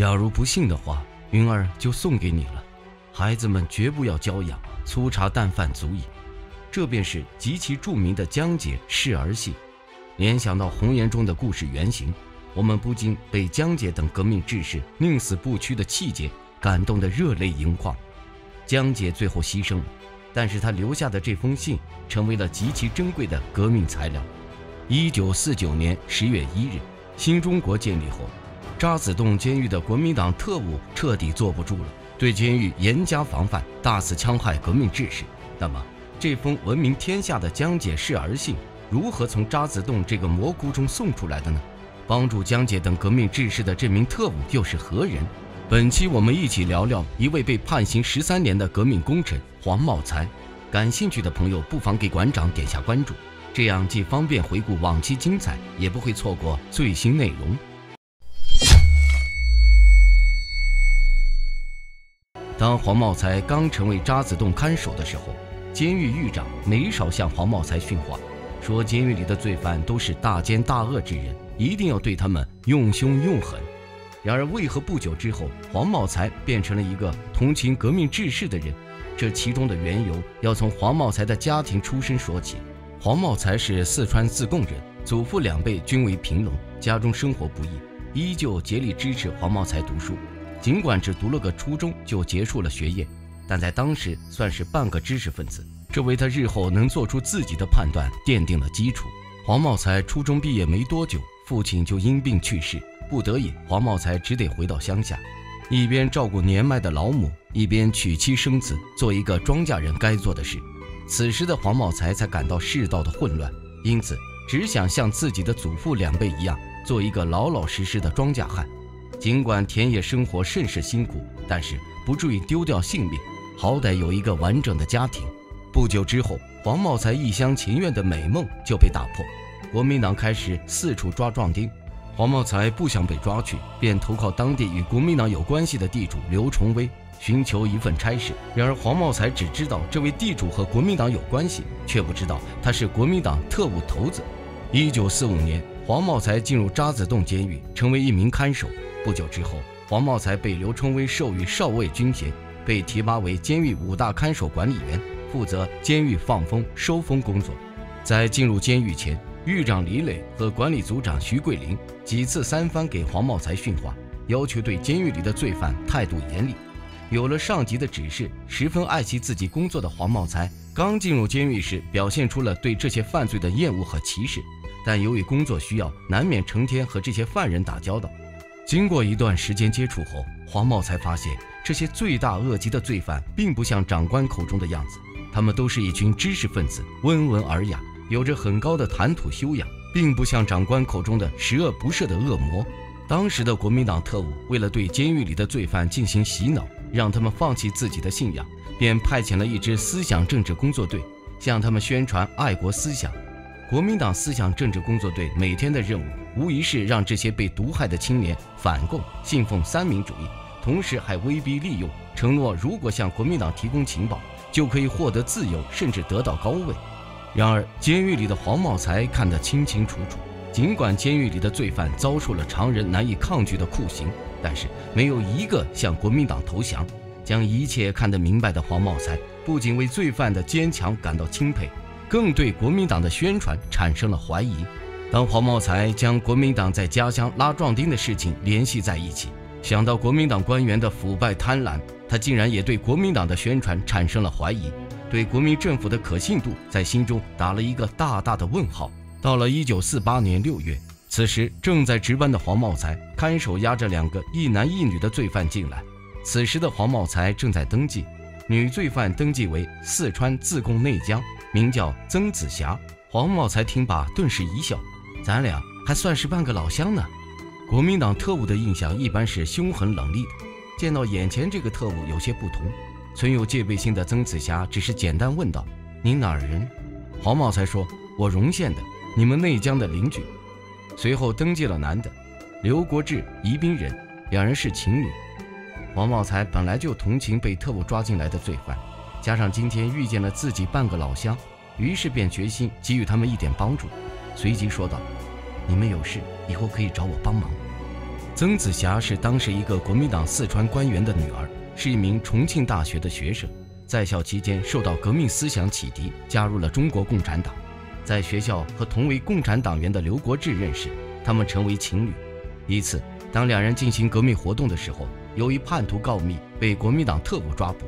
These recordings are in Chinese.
假如不信的话，云儿就送给你了。孩子们绝不要娇养，粗茶淡饭足矣。这便是极其著名的江姐示儿戏。联想到红岩中的故事原型，我们不禁被江姐等革命志士宁死不屈的气节感动得热泪盈眶。江姐最后牺牲了，但是她留下的这封信成为了极其珍贵的革命材料。一九四九年十月一日，新中国建立后，渣滓洞监狱的国民党特务彻底坐不住了，对监狱严加防范，大肆戕害革命志士。那么，这封闻名天下的江姐示儿信，如何从渣滓洞这个魔窟中送出来的呢？帮助江姐等革命志士的这名特务又是何人？本期我们一起聊聊一位被判刑十三年的革命功臣黄茂才。感兴趣的朋友不妨给馆长点下关注，这样既方便回顾往期精彩，也不会错过最新内容。当黄茂才刚成为渣滓洞看守的时候。监狱狱长没少向黄茂才训话，说监狱里的罪犯都是大奸大恶之人，一定要对他们用凶用狠。然而，为何不久之后黄茂才变成了一个同情革命志士的人？这其中的缘由要从黄茂才的家庭出身说起。黄茂才是四川自贡人，祖父两辈均为贫农，家中生活不易，依旧竭力支持黄茂才读书。尽管只读了个初中就结束了学业。但在当时算是半个知识分子，这为他日后能做出自己的判断奠定了基础。黄茂才初中毕业没多久，父亲就因病去世，不得已，黄茂才只得回到乡下，一边照顾年迈的老母，一边娶妻生子，做一个庄稼人该做的事。此时的黄茂才才感到世道的混乱，因此只想像自己的祖父两辈一样，做一个老老实实的庄稼汉。尽管田野生活甚是辛苦，但是不至于丢掉性命。好歹有一个完整的家庭。不久之后，黄茂才一厢情愿的美梦就被打破。国民党开始四处抓壮丁，黄茂才不想被抓去，便投靠当地与国民党有关系的地主刘崇威，寻求一份差事。然而，黄茂才只知道这位地主和国民党有关系，却不知道他是国民党特务头子。一九四五年，黄茂才进入渣滓洞监狱，成为一名看守。不久之后，黄茂才被刘春威授予少尉军衔。被提拔为监狱五大看守管理员，负责监狱放风、收风工作。在进入监狱前，狱长李磊和管理组长徐桂林几次三番给黄茂才训话，要求对监狱里的罪犯态度严厉。有了上级的指示，十分爱惜自己工作的黄茂才刚进入监狱时，表现出了对这些犯罪的厌恶和歧视。但由于工作需要，难免成天和这些犯人打交道。经过一段时间接触后，黄茂才发现。这些罪大恶极的罪犯，并不像长官口中的样子，他们都是一群知识分子，温文尔雅，有着很高的谈吐修养，并不像长官口中的十恶不赦的恶魔。当时的国民党特务为了对监狱里的罪犯进行洗脑，让他们放弃自己的信仰，便派遣了一支思想政治工作队，向他们宣传爱国思想。国民党思想政治工作队每天的任务，无疑是让这些被毒害的青年反共，信奉三民主义。同时还威逼利诱，承诺如果向国民党提供情报，就可以获得自由，甚至得到高位。然而，监狱里的黄茂才看得清清楚楚。尽管监狱里的罪犯遭受了常人难以抗拒的酷刑，但是没有一个向国民党投降。将一切看得明白的黄茂才，不仅为罪犯的坚强感到钦佩，更对国民党的宣传产生了怀疑。当黄茂才将国民党在家乡拉壮丁的事情联系在一起，想到国民党官员的腐败贪婪，他竟然也对国民党的宣传产生了怀疑，对国民政府的可信度在心中打了一个大大的问号。到了一九四八年六月，此时正在值班的黄茂才看守押着两个一男一女的罪犯进来。此时的黄茂才正在登记，女罪犯登记为四川自贡内江，名叫曾子霞。黄茂才听罢，顿时一笑：“咱俩还算是半个老乡呢。”国民党特务的印象一般是凶狠冷厉的，见到眼前这个特务有些不同。存有戒备心的曾子霞只是简单问道：“你哪儿人？”黄茂才说：“我荣县的，你们内江的邻居。”随后登记了男的，刘国志，宜宾人，两人是情侣。黄茂才本来就同情被特务抓进来的罪犯，加上今天遇见了自己半个老乡，于是便决心给予他们一点帮助，随即说道：“你们有事以后可以找我帮忙。”曾子霞是当时一个国民党四川官员的女儿，是一名重庆大学的学生。在校期间受到革命思想启迪，加入了中国共产党。在学校和同为共产党员的刘国志认识，他们成为情侣。一次，当两人进行革命活动的时候，由于叛徒告密，被国民党特务抓捕。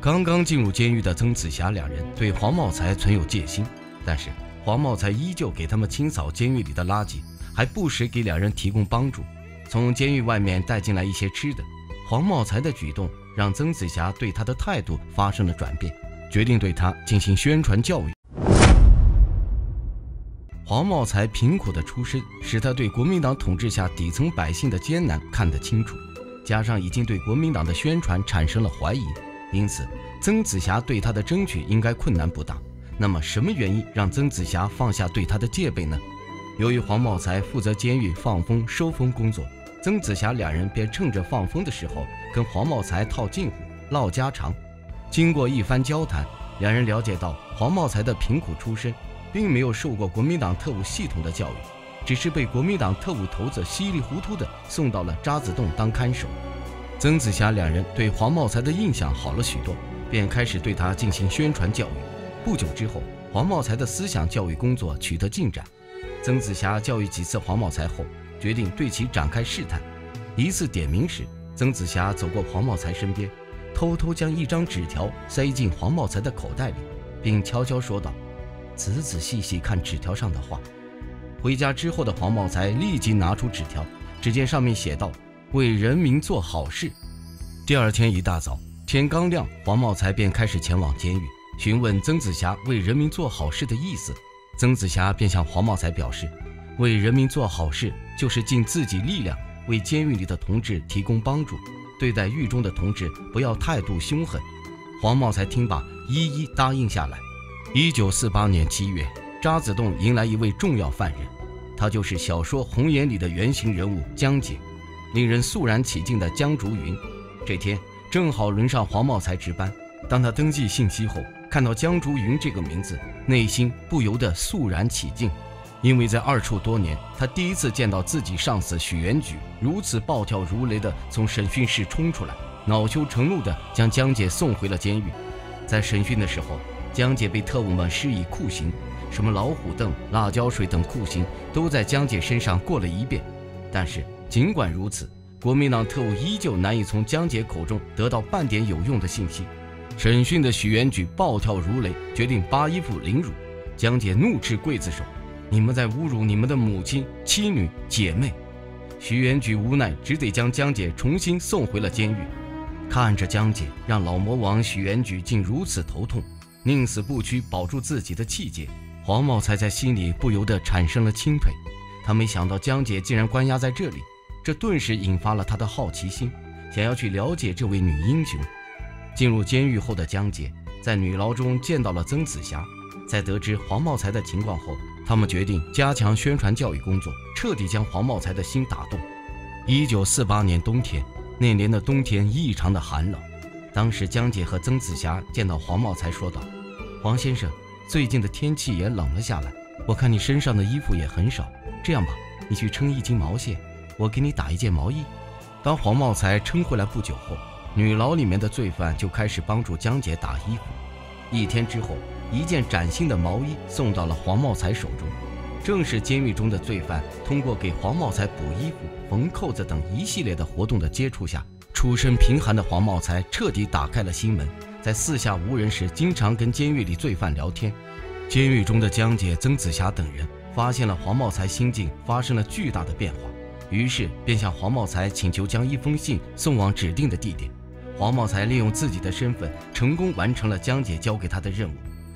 刚刚进入监狱的曾子霞两人对黄茂才存有戒心，但是黄茂才依旧给他们清扫监狱里的垃圾，还不时给两人提供帮助，从监狱外面带进来一些吃的。黄茂才的举动让曾子霞对他的态度发生了转变，决定对他进行宣传教育。黄茂才贫苦的出身，使他对国民党统治下底层百姓的艰难看得清楚，加上已经对国民党的宣传产生了怀疑，因此曾子霞对他的争取应该困难不大。那么，什么原因让曾子霞放下对他的戒备呢？由于黄茂才负责监狱放风收风工作，曾子霞两人便趁着放风的时候跟黄茂才套近乎，唠家常。经过一番交谈，两人了解到黄茂才的贫苦出身。并没有受过国民党特务系统的教育，只是被国民党特务头子稀里糊涂地送到了渣滓洞当看守。曾子霞两人对黄茂才的印象好了许多，便开始对他进行宣传教育。不久之后，黄茂才的思想教育工作取得进展。曾子霞教育几次黄茂才后，决定对其展开试探。一次点名时，曾子霞走过黄茂才身边，偷偷将一张纸条塞进黄茂才的口袋里，并悄悄说道。仔仔细细看纸条上的话。回家之后的黄茂才立即拿出纸条，只见上面写道：“为人民做好事。”第二天一大早，天刚亮，黄茂才便开始前往监狱，询问曾子霞为人民做好事的意思。曾子霞便向黄茂才表示：“为人民做好事，就是尽自己力量为监狱里的同志提供帮助，对待狱中的同志不要态度凶狠。”黄茂才听罢，一一答应下来。一九四八年七月，渣滓洞迎来一位重要犯人，他就是小说《红岩》里的原型人物江姐，令人肃然起敬的江竹云。这天正好轮上黄茂才值班，当他登记信息后，看到江竹云这个名字，内心不由得肃然起敬，因为在二处多年，他第一次见到自己上司许元举如此暴跳如雷地从审讯室冲出来，恼羞成怒地将江姐送回了监狱。在审讯的时候。江姐被特务们施以酷刑，什么老虎凳、辣椒水等酷刑都在江姐身上过了一遍。但是尽管如此，国民党特务依旧难以从江姐口中得到半点有用的信息。审讯的许元举暴跳如雷，决定扒衣服凌辱江姐，怒斥刽子手：“你们在侮辱你们的母亲、妻女、姐妹！”许元举无奈，只得将江姐重新送回了监狱。看着江姐让老魔王许元举竟如此头痛。宁死不屈，保住自己的气节，黄茂才在心里不由得产生了钦佩。他没想到江姐竟然关押在这里，这顿时引发了他的好奇心，想要去了解这位女英雄。进入监狱后的江姐，在女牢中见到了曾子霞。在得知黄茂才的情况后，他们决定加强宣传教育工作，彻底将黄茂才的心打动。一九四八年冬天，那年的冬天异常的寒冷。当时江姐和曾子霞见到黄茂才，说道。黄先生，最近的天气也冷了下来，我看你身上的衣服也很少。这样吧，你去称一斤毛线，我给你打一件毛衣。当黄茂才撑回来不久后，女牢里面的罪犯就开始帮助江姐打衣服。一天之后，一件崭新的毛衣送到了黄茂才手中。正是监狱中的罪犯通过给黄茂才补衣服、缝扣子等一系列的活动的接触下，出身贫寒的黄茂才彻底打开了心门。在四下无人时，经常跟监狱里罪犯聊天。监狱中的江姐、曾子霞等人发现了黄茂才心境发生了巨大的变化，于是便向黄茂才请求将一封信送往指定的地点。黄茂才利用自己的身份，成功完成了江姐交给他的任务。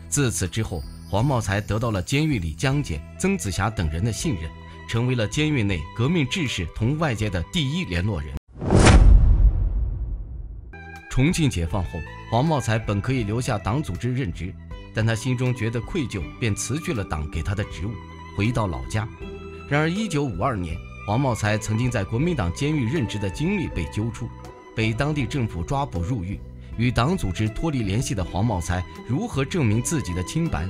自此之后，黄茂才得到了监狱里江姐、曾子霞等人的信任，成为了监狱内革命志士同外界的第一联络人。重庆解放后，黄茂才本可以留下党组织任职，但他心中觉得愧疚，便辞去了党给他的职务，回到老家。然而，1952年，黄茂才曾经在国民党监狱任职的经历被揪出，被当地政府抓捕入狱，与党组织脱离联系的黄茂才如何证明自己的清白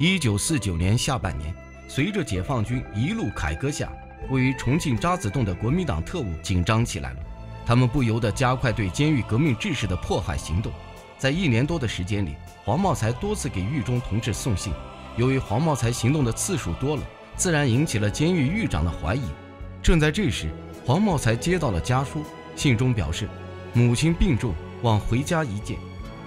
？1949年下半年，随着解放军一路凯歌下，位于重庆渣滓洞的国民党特务紧张起来了，他们不由得加快对监狱革命志士的迫害行动。在一年多的时间里，黄茂才多次给狱中同志送信。由于黄茂才行动的次数多了，自然引起了监狱狱长的怀疑。正在这时，黄茂才接到了家书，信中表示母亲病重，望回家一见。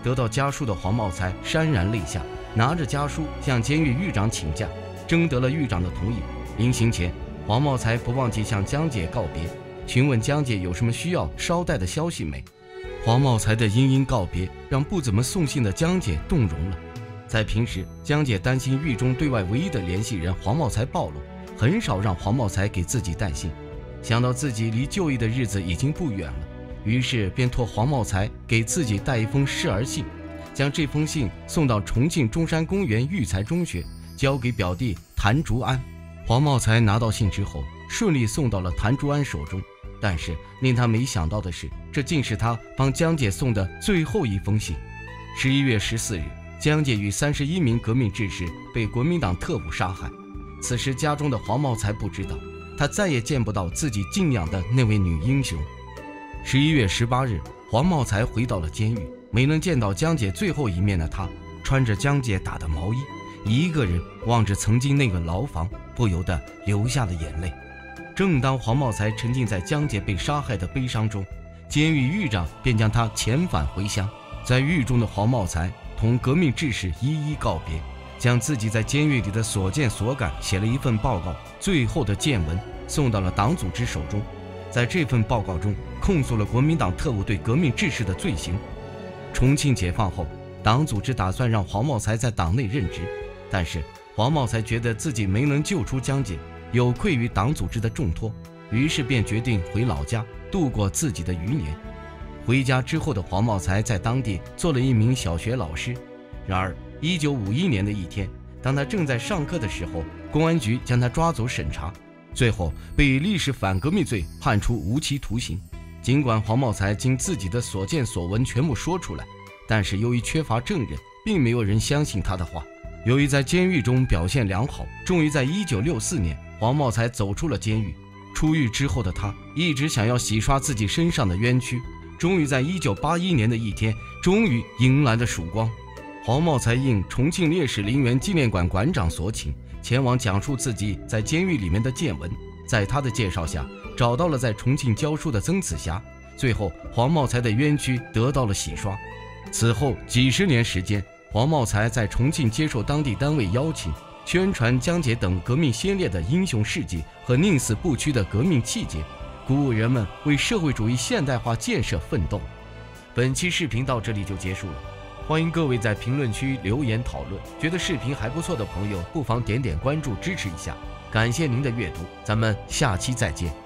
得到家书的黄茂才潸然泪下，拿着家书向监狱狱长请假，征得了狱长的同意。临行前，黄茂才不忘记向江姐告别，询问江姐有什么需要捎带的消息没。黄茂才的殷殷告别让不怎么送信的江姐动容了。在平时，江姐担心狱中对外唯一的联系人黄茂才暴露，很少让黄茂才给自己带信。想到自己离就义的日子已经不远了，于是便托黄茂才给自己带一封示儿信，将这封信送到重庆中山公园育才中学，交给表弟谭竹安。黄茂才拿到信之后，顺利送到了谭竹安手中。但是令他没想到的是，这竟是他帮江姐送的最后一封信。十一月十四日，江姐与三十一名革命志士被国民党特务杀害。此时家中的黄茂才不知道，他再也见不到自己敬仰的那位女英雄。十一月十八日，黄茂才回到了监狱，没能见到江姐最后一面的他，穿着江姐打的毛衣，一个人望着曾经那个牢房。不由得流下了眼泪。正当黄茂才沉浸在江姐被杀害的悲伤中，监狱狱长便将他遣返回乡。在狱中的黄茂才同革命志士一一告别，将自己在监狱里的所见所感写了一份报告，最后的见闻送到了党组织手中。在这份报告中，控诉了国民党特务对革命志士的罪行。重庆解放后，党组织打算让黄茂才在党内任职，但是。黄茂才觉得自己没能救出江姐，有愧于党组织的重托，于是便决定回老家度过自己的余年。回家之后的黄茂才在当地做了一名小学老师。然而，1951年的一天，当他正在上课的时候，公安局将他抓走审查，最后被以历史反革命罪判处无期徒刑。尽管黄茂才将自己的所见所闻全部说出来，但是由于缺乏证人，并没有人相信他的话。由于在监狱中表现良好，终于在一九六四年，黄茂才走出了监狱。出狱之后的他，一直想要洗刷自己身上的冤屈，终于在一九八一年的一天，终于迎来了曙光。黄茂才应重庆烈士陵园纪念馆馆长所请，前往讲述自己在监狱里面的见闻。在他的介绍下，找到了在重庆教书的曾子霞，最后黄茂才的冤屈得到了洗刷。此后几十年时间。黄茂才在重庆接受当地单位邀请，宣传江姐等革命先烈的英雄事迹和宁死不屈的革命气节，鼓舞人们为社会主义现代化建设奋斗。本期视频到这里就结束了，欢迎各位在评论区留言讨论。觉得视频还不错的朋友，不妨点点关注支持一下。感谢您的阅读，咱们下期再见。